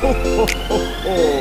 ほほほほ